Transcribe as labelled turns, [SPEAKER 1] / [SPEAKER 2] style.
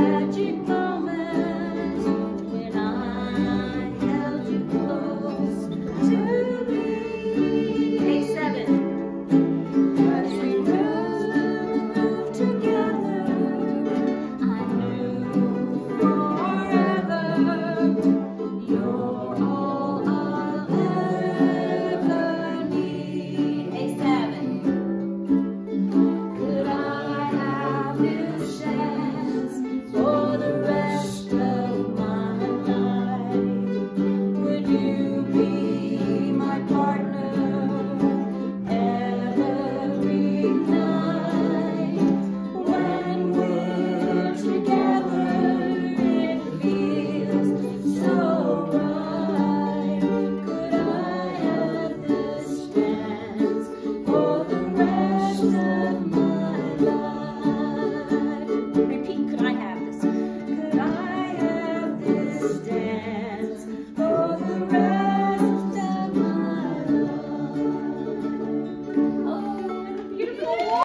[SPEAKER 1] magic.